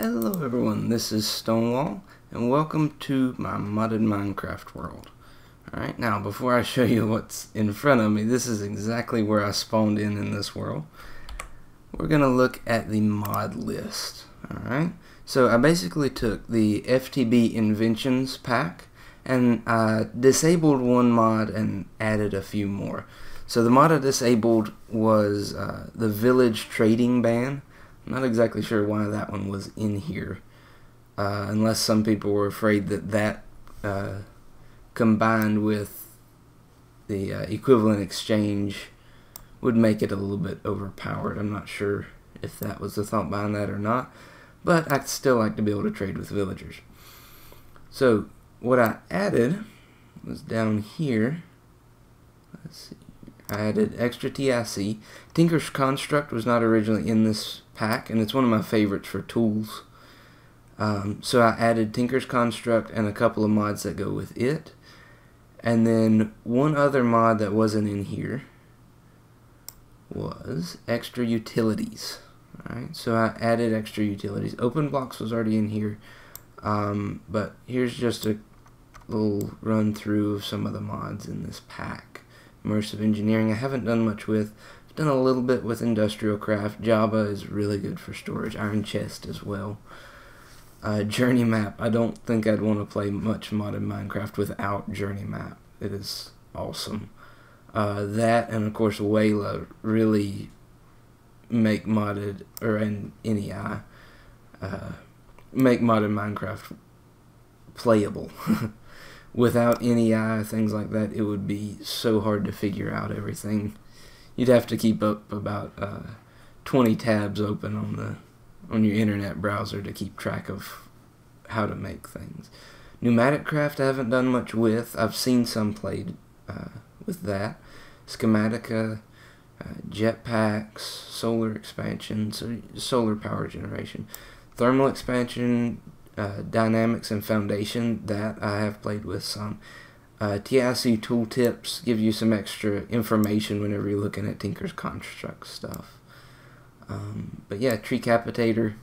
Hello everyone, this is Stonewall, and welcome to my modded Minecraft world. Alright, now before I show you what's in front of me, this is exactly where I spawned in in this world. We're going to look at the mod list. Alright, so I basically took the FTB Inventions pack, and I disabled one mod and added a few more. So the mod I disabled was uh, the Village Trading Ban not exactly sure why that one was in here, uh, unless some people were afraid that that uh, combined with the uh, equivalent exchange would make it a little bit overpowered. I'm not sure if that was the thought behind that or not, but I'd still like to be able to trade with villagers. So what I added was down here. Let's see. I added extra TIC. Tinker's Construct was not originally in this pack, and it's one of my favorites for tools. Um, so I added Tinker's Construct and a couple of mods that go with it. And then one other mod that wasn't in here was extra utilities. Alright, so I added extra utilities. Open blocks was already in here, um, but here's just a little run through of some of the mods in this pack immersive engineering I haven't done much with. Done a little bit with industrial craft. JABBA is really good for storage. Iron chest as well. Uh, journey map. I don't think I'd want to play much modded Minecraft without journey map. It is awesome. Uh, that and of course Waila really make modded or in NEI uh, make modded Minecraft playable. without NEI, things like that, it would be so hard to figure out everything. You'd have to keep up about uh, 20 tabs open on the on your internet browser to keep track of how to make things. Pneumatic craft I haven't done much with. I've seen some played uh, with that. Schematica, uh, jetpacks, solar expansion, so solar power generation. Thermal expansion, uh, dynamics and foundation that I have played with some. Uh, TIC tooltips give you some extra information whenever you're looking at Tinker's Construct stuff. Um, but yeah, tree capitator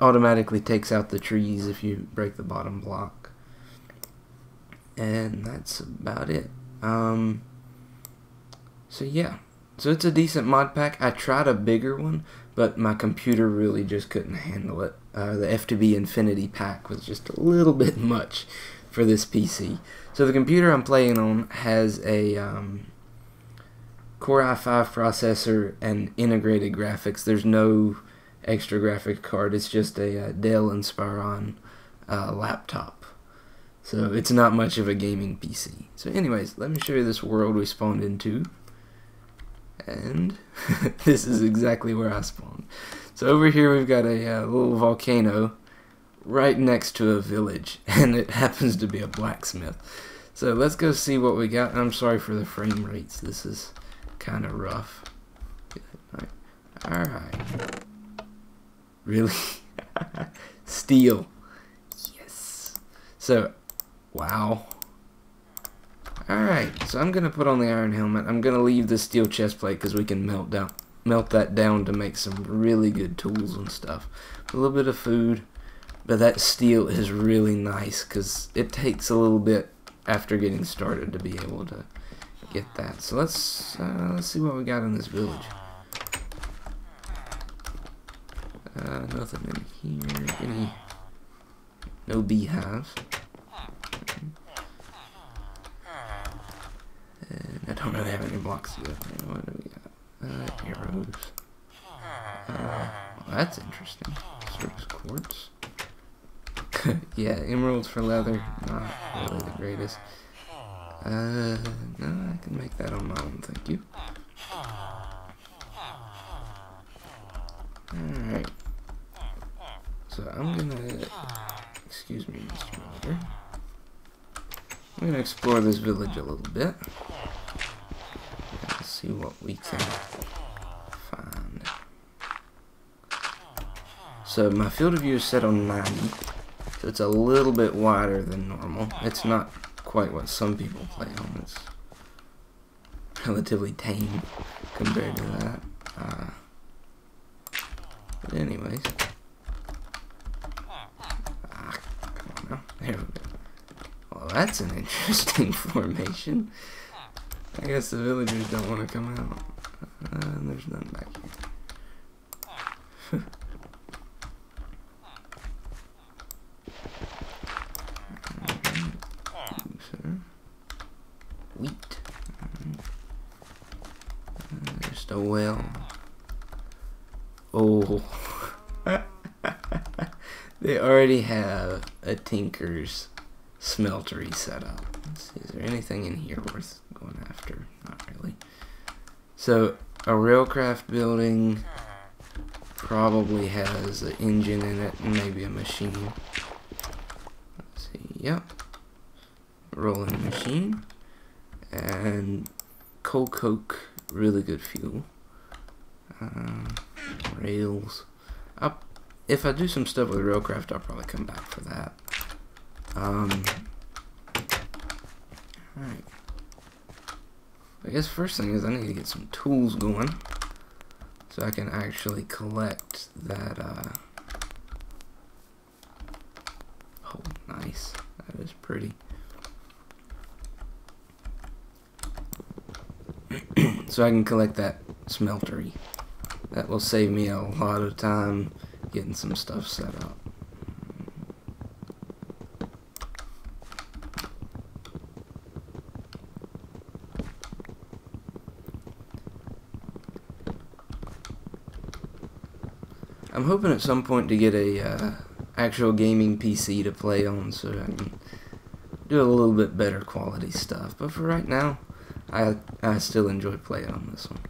automatically takes out the trees if you break the bottom block. And that's about it. Um, so yeah, so it's a decent mod pack. I tried a bigger one, but my computer really just couldn't handle it. Uh, the FTB Infinity pack was just a little bit much for this PC. So the computer I'm playing on has a um, Core i5 processor and integrated graphics. There's no extra graphic card. It's just a uh, Dell Inspiron uh, laptop. So it's not much of a gaming PC. So anyways, let me show you this world we spawned into. And this is exactly where I spawned. So over here we've got a uh, little volcano right next to a village, and it happens to be a blacksmith. So let's go see what we got. I'm sorry for the frame rates. This is kind of rough. Alright. Really? Steel. Yes. So, wow. Alright, so I'm going to put on the iron helmet. I'm going to leave the steel chest plate because we can melt down melt that down to make some really good tools and stuff. A little bit of food, but that steel is really nice because it takes a little bit after getting started to be able to get that. So let's uh, let's see what we got in this village. Uh, nothing in here. Any no beehives. And I don't really have any blocks yet. What do we got? Uh, arrows. Uh, well, that's interesting. Certus quartz. yeah, emeralds for leather. Not really the greatest. Uh, no, I can make that on my own, thank you. Alright. So I'm gonna... Excuse me, Mr. Mother. I'm gonna explore this village a little bit see what we can find. So my field of view is set on 90, it's a little bit wider than normal. It's not quite what some people play on. It's relatively tame compared to that. Uh, but anyways. Ah, come on now. There we go. Well, that's an interesting formation. I guess the villagers don't want to come out. Uh, there's none back here. A well. Oh. they already have a tinker's smeltery set up. See, is there anything in here worth going after? Not really. So, a railcraft building probably has an engine in it and maybe a machine. Let's see, yep. Rolling machine. And coal coke, really good fuel. Uh, rails. I'll, if I do some stuff with railcraft, I'll probably come back for that. Um, Alright. I guess first thing is I need to get some tools going so I can actually collect that uh Oh nice. That is pretty. So I can collect that smeltery. That will save me a lot of time getting some stuff set up. I'm hoping at some point to get a uh, actual gaming PC to play on so I can do a little bit better quality stuff. But for right now, I I still enjoy playing on this one.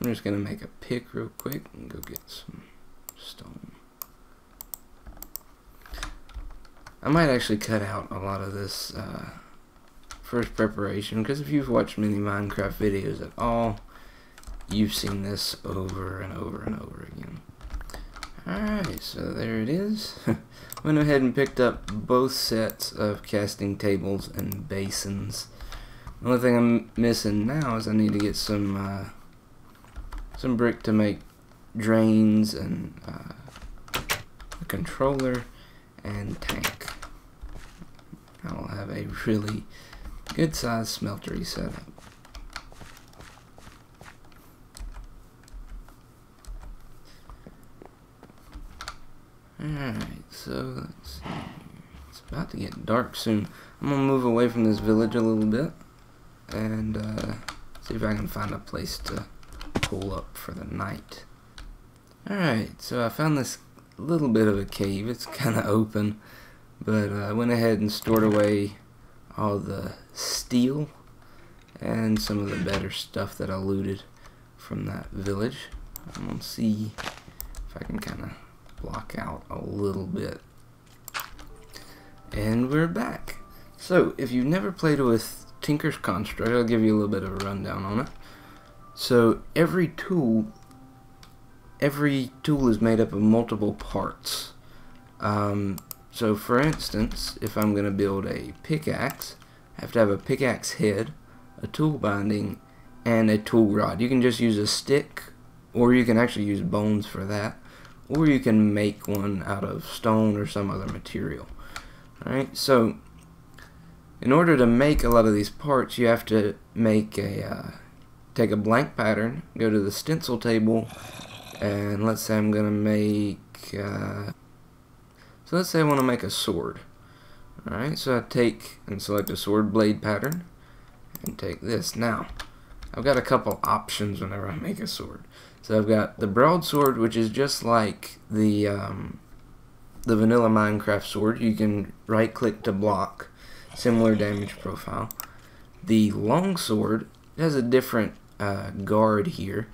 I'm just gonna make a pick real quick and go get some stone. I might actually cut out a lot of this uh, first preparation because if you've watched many Minecraft videos at all, you've seen this over and over and over again. Alright, so there it is. Went ahead and picked up both sets of casting tables and basins. The only thing I'm missing now is I need to get some uh, some brick to make drains and uh, a controller and tank. I'll have a really good sized smeltery setup. Alright, so let's see. It's about to get dark soon. I'm gonna move away from this village a little bit and uh, see if I can find a place to pull up for the night. Alright, so I found this little bit of a cave. It's kind of open, but uh, I went ahead and stored away all the steel and some of the better stuff that I looted from that village. I'm going to see if I can kind of block out a little bit. And we're back. So, if you've never played with Tinker's Construct, I'll give you a little bit of a rundown on it. So every tool, every tool is made up of multiple parts. Um, so for instance, if I'm going to build a pickaxe, I have to have a pickaxe head, a tool binding, and a tool rod. You can just use a stick, or you can actually use bones for that, or you can make one out of stone or some other material. Alright, so in order to make a lot of these parts, you have to make a uh, take a blank pattern, go to the stencil table, and let's say I'm going to make, uh, so let's say I want to make a sword. Alright, so I take and select a sword blade pattern, and take this. Now, I've got a couple options whenever I make a sword. So I've got the broadsword, which is just like the, um, the vanilla Minecraft sword. You can right click to block, similar damage profile. The longsword has a different uh, guard here.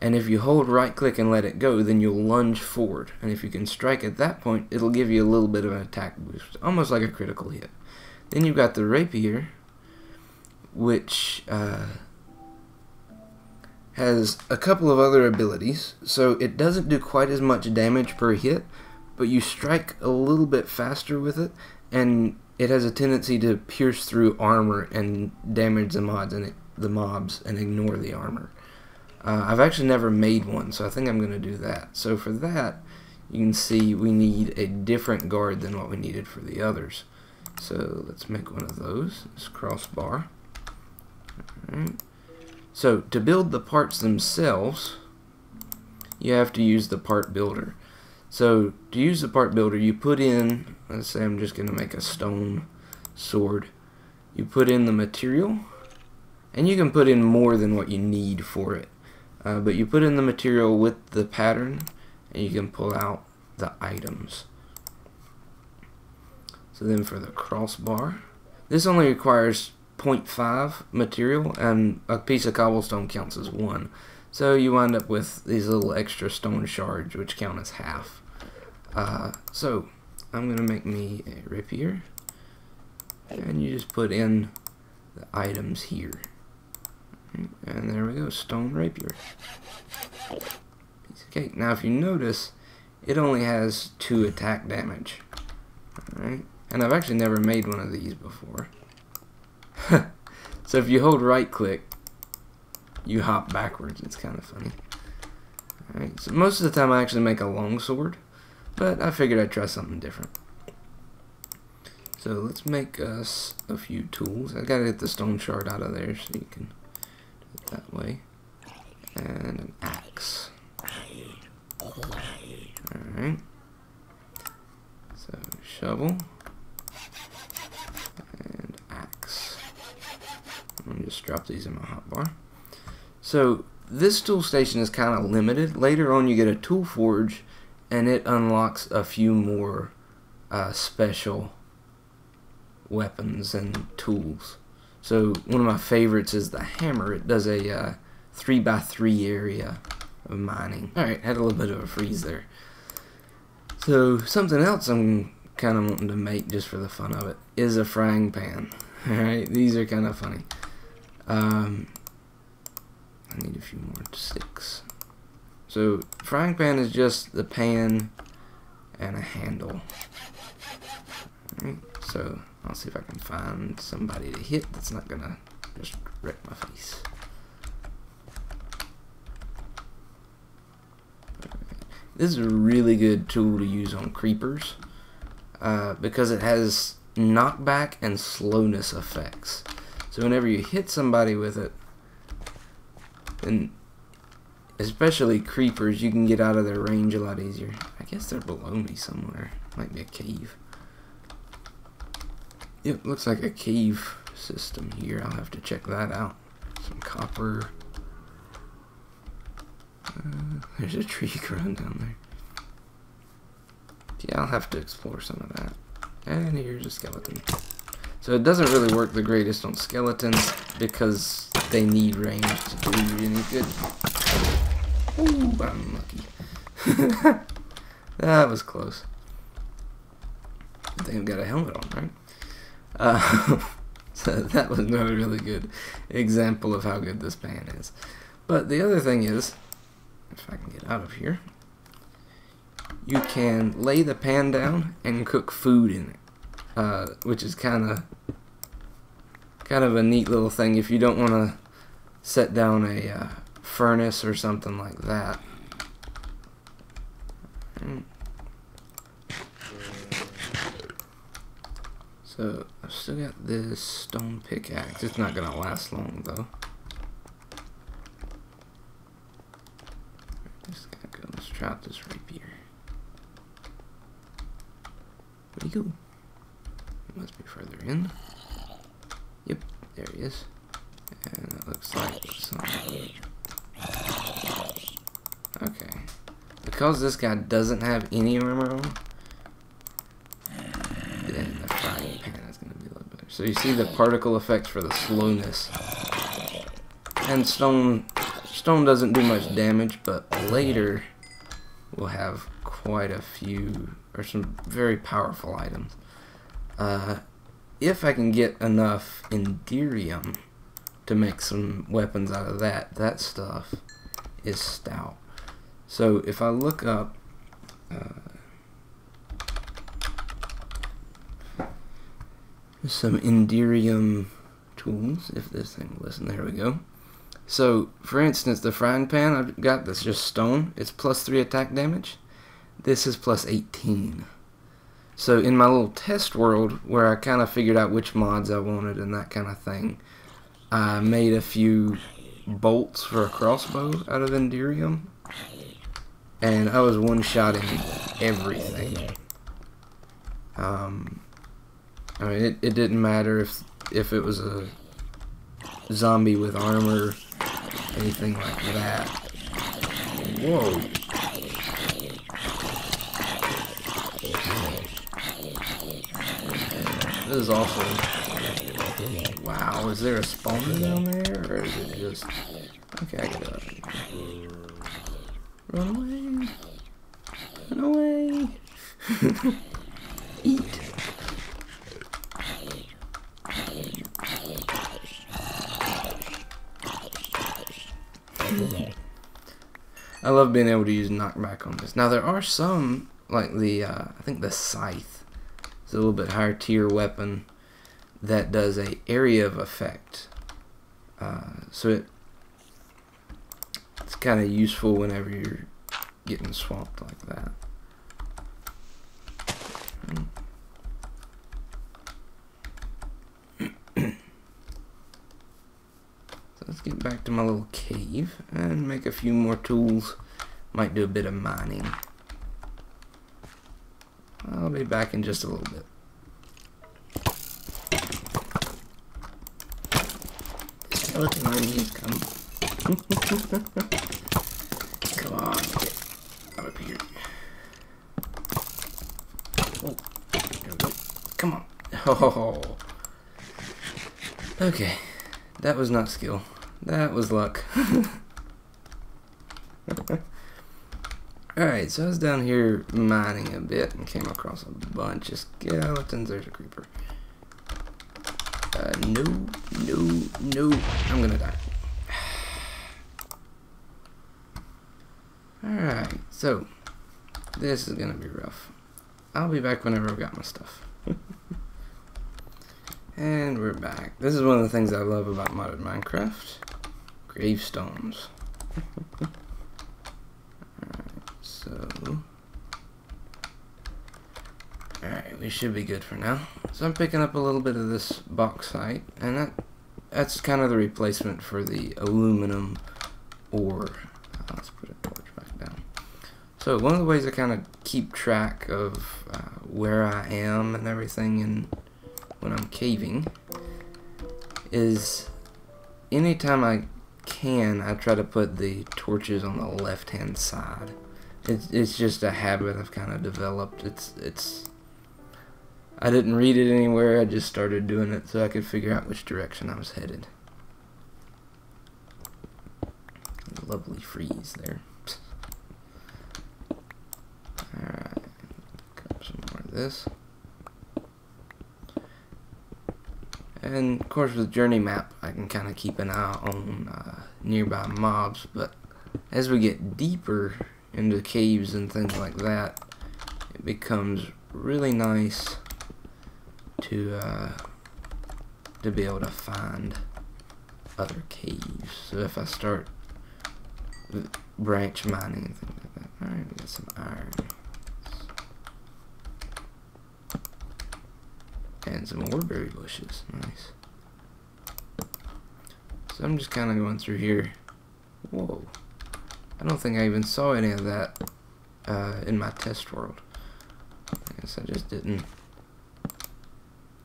And if you hold right click and let it go then you'll lunge forward. And if you can strike at that point it'll give you a little bit of an attack boost almost like a critical hit. Then you've got the rapier which uh, has a couple of other abilities. So it doesn't do quite as much damage per hit, but you strike a little bit faster with it, and it has a tendency to pierce through armor and damage the mods and the mobs and ignore the armor. Uh, I've actually never made one, so I think I'm going to do that. So for that, you can see we need a different guard than what we needed for the others. So let's make one of those. This crossbar. Alright. So to build the parts themselves, you have to use the part builder. So to use the part builder, you put in, let's say I'm just going to make a stone sword. You put in the material, and you can put in more than what you need for it. Uh, but you put in the material with the pattern, and you can pull out the items. So then for the crossbar, this only requires 0.5 material, and a piece of cobblestone counts as one. So you wind up with these little extra stone shards, which count as half. Uh, so I'm going to make me a rapier, and you just put in the items here. And there we go, stone rapier. Piece of cake. Now if you notice, it only has two attack damage. Alright, and I've actually never made one of these before. so if you hold right click, you hop backwards. It's kind of funny. Alright, so most of the time I actually make a long sword, but I figured I'd try something different. So let's make us a few tools. I gotta get the stone shard out of there so you can that way. And an axe. Alright. So shovel. And axe. Me just drop these in my hotbar. So this tool station is kind of limited. Later on you get a tool forge and it unlocks a few more uh, special weapons and tools. So one of my favorites is the hammer. It does a uh, 3 by 3 area of mining. Alright, had a little bit of a freeze there. So something else I'm kind of wanting to make just for the fun of it is a frying pan. Alright, these are kind of funny. Um, I need a few more sticks. So frying pan is just the pan and a handle. Right, so I'll see if I can find somebody to hit that's not gonna just wreck my face. This is a really good tool to use on creepers uh, because it has knockback and slowness effects. So whenever you hit somebody with it, and especially creepers, you can get out of their range a lot easier. I guess they're below me somewhere. Might be a cave. Yep, looks like a cave system here. I'll have to check that out. Some copper. Uh, there's a tree growing down there. Yeah, I'll have to explore some of that. And here's a skeleton. So it doesn't really work the greatest on skeletons because they need range to do any good. Ooh, I'm lucky. that was close. I think I've got a helmet on, right? Uh, so that was not a really good example of how good this pan is. But the other thing is, if I can get out of here, you can lay the pan down and cook food in it. Uh, which is kind of kind of a neat little thing if you don't want to set down a uh, furnace or something like that. So I've still got this stone pickaxe. It's not gonna last long though. Just gotta go. Let's drop this rapier. Where'd he go? He must be further in. Yep, there he is. And it looks like. Okay. Because this guy doesn't have any armor on, then the frying pan is going to be a little better. So you see the particle effects for the slowness. And stone, stone doesn't do much damage, but later we'll have quite a few, or some very powerful items. Uh, if I can get enough Enderium to make some weapons out of that. That stuff is stout. So if I look up uh, some Enderium tools, if this thing listen, there we go. So, for instance, the frying pan I've got that's just stone, it's plus 3 attack damage. This is plus 18. So in my little test world, where I kind of figured out which mods I wanted and that kind of thing, I made a few bolts for a crossbow out of Enderium. And I was one-shotting everything. Um, I mean, it, it didn't matter if if it was a zombie with armor, anything like that. Whoa. This is awful. Wow, is there a spawner down there, or is it just... Okay, I gotta... Run away! Run away! Eat! I love being able to use knockback on this. Now there are some, like the, uh, I think the scythe, it's a little bit higher tier weapon that does a area of effect. Uh, so it it's kind of useful whenever you're getting swamped like that. let's get back to my little cave and make a few more tools. Might do a bit of mining. I'll be back in just a little bit. Skeleton army is coming. Come on, get up here. Oh, Come on. Oh. Okay, that was not skill. That was luck. Alright, so I was down here mining a bit and came across a bunch of skeletons. There's a creeper. Uh, no, no, no. I'm gonna die. Alright, so this is gonna be rough. I'll be back whenever I've got my stuff. and we're back. This is one of the things I love about modern Minecraft. Gravestones. So, alright, we should be good for now. So I'm picking up a little bit of this bauxite, and that that's kind of the replacement for the aluminum ore. Uh, let's put a torch back down. So one of the ways I kind of keep track of uh, where I am and everything and when I'm caving is anytime I can, I try to put the torches on the left-hand side. It's, it's just a habit I've kind of developed. It's it's. I didn't read it anywhere. I just started doing it so I could figure out which direction I was headed. Lovely freeze there. Alright, grab some more of this. And of course with Journey Map I can kind of keep an eye on uh, nearby mobs, but as we get deeper into caves and things like that, it becomes really nice to uh, to be able to find other caves. So if I start branch mining and things like that, all right, we got some iron and some warberry bushes. Nice. So I'm just kind of going through here. Whoa. I don't think I even saw any of that uh, in my test world. I guess I just didn't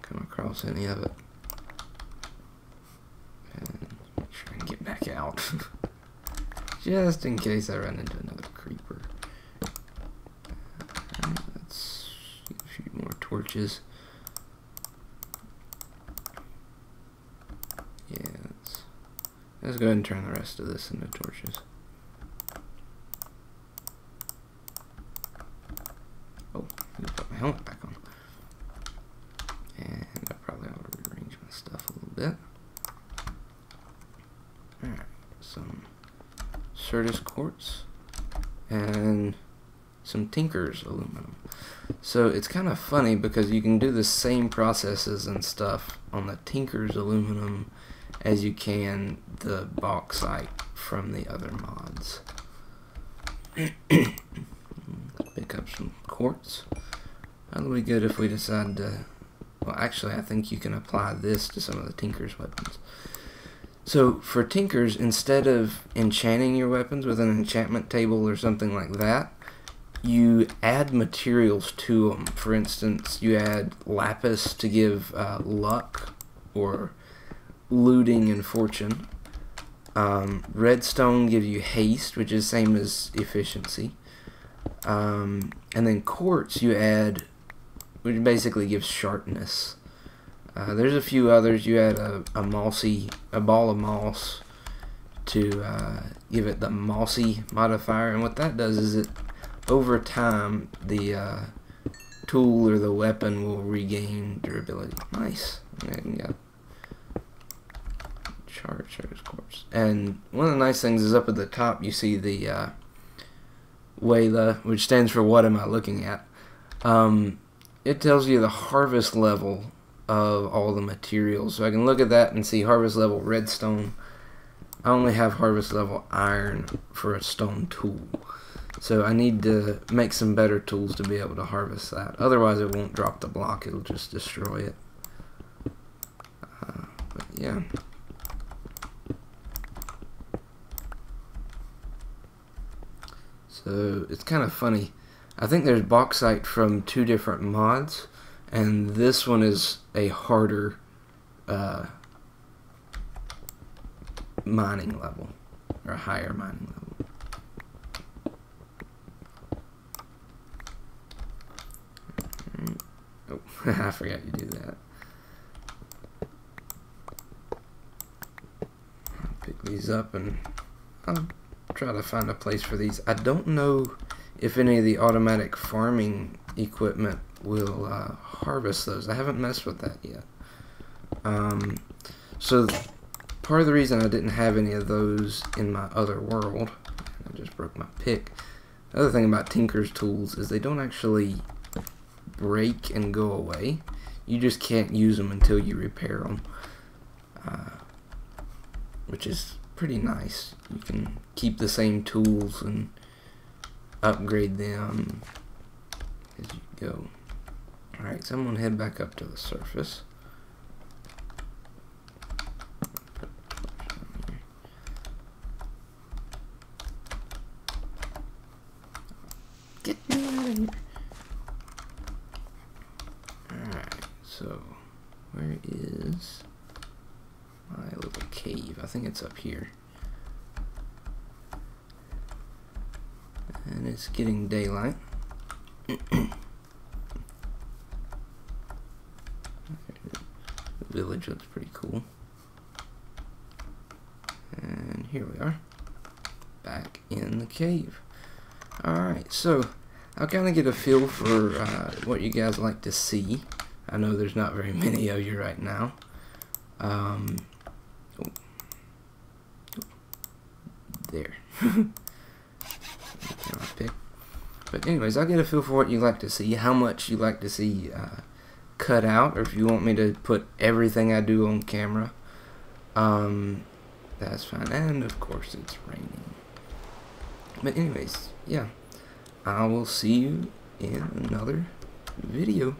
come across any of it. And I can get back out. just in case I run into another creeper. let's get a few more torches. Yeah, let's, let's go ahead and turn the rest of this into torches. Helmet back on. And I probably ought to rearrange my stuff a little bit. Alright, some Certus quartz, and some Tinker's aluminum. So it's kind of funny because you can do the same processes and stuff on the Tinker's aluminum as you can the bauxite from the other mods. Pick up some quartz. That'll be good if we decide to... Well, actually, I think you can apply this to some of the Tinker's weapons. So, for Tinkers, instead of enchanting your weapons with an enchantment table or something like that, you add materials to them. For instance, you add lapis to give uh, luck or looting and fortune. Um, redstone gives you haste, which is same as efficiency. Um, and then quartz you add, which basically gives sharpness. Uh, there's a few others. You add a, a mossy, a ball of moss to uh, give it the mossy modifier, and what that does is it over time, the uh, tool or the weapon will regain durability. Nice. And got charge quartz. And one of the nice things is up at the top you see the uh, which stands for What Am I Looking At? Um, it tells you the harvest level of all the materials. So I can look at that and see harvest level redstone. I only have harvest level iron for a stone tool. So I need to make some better tools to be able to harvest that. Otherwise it won't drop the block, it'll just destroy it. Uh, but yeah. So it's kind of funny. I think there's bauxite from two different mods, and this one is a harder uh, mining level, or a higher mining level. Oh, I forgot you do that. Pick these up and I'll try to find a place for these. I don't know if any of the automatic farming equipment will uh, harvest those. I haven't messed with that yet. Um, so part of the reason I didn't have any of those in my other world, I just broke my pick. The other thing about Tinker's tools is they don't actually break and go away. You just can't use them until you repair them, uh, which is pretty nice. You can keep the same tools and upgrade them as you go. Alright, so I'm going to head back up to the surface. Get me out of here. So, where is my little cave? I think it's up here. And it's getting daylight. the village looks pretty cool. And here we are, back in the cave. Alright, so I'll kind of get a feel for uh, what you guys like to see. I know there's not very many of you right now. Um, oh. There. But anyways, I'll get a feel for what you like to see, how much you like to see uh, cut out, or if you want me to put everything I do on camera. Um, that's fine. And of course it's raining. But anyways, yeah. I will see you in another video.